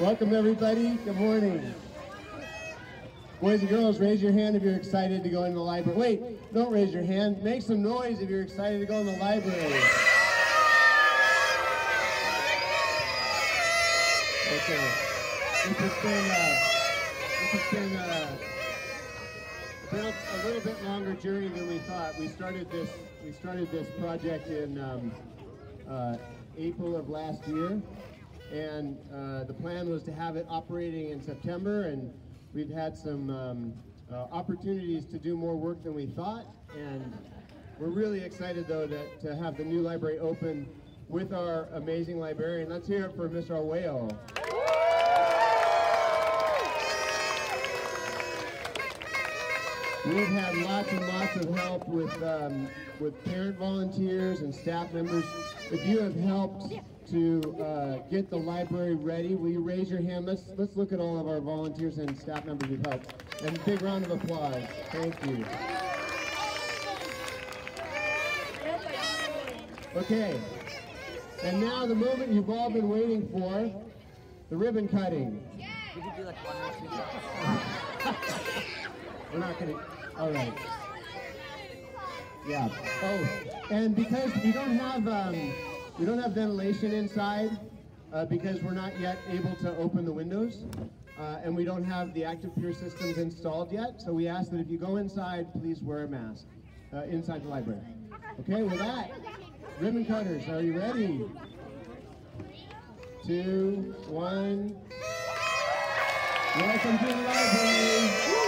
Welcome, everybody. Good morning. Boys and girls, raise your hand if you're excited to go in the library. Wait, don't raise your hand. Make some noise if you're excited to go in the library. Okay. This has been, uh, this has been, uh, been a, little bit longer journey than we thought. We started this, we started this project in um, uh, April of last year, and uh, the plan was to have it operating in September, and we've had some um, uh, opportunities to do more work than we thought, and we're really excited though that, to have the new library open with our amazing librarian. Let's hear it for Mr. Arweo. We've had lots and lots of help with um, with parent volunteers and staff members. If you have helped to uh, get the library ready, will you raise your hand? Let's let's look at all of our volunteers and staff members who've helped. And a big round of applause. Thank you. Okay. And now the moment you've all been waiting for, the ribbon cutting. We're not gonna, all right. Yeah, oh, and because we don't have, um, we don't have ventilation inside, uh, because we're not yet able to open the windows, uh, and we don't have the active peer systems installed yet, so we ask that if you go inside, please wear a mask, uh, inside the library. Okay, with that, ribbon cutters, are you ready? Two, one. Welcome to the library.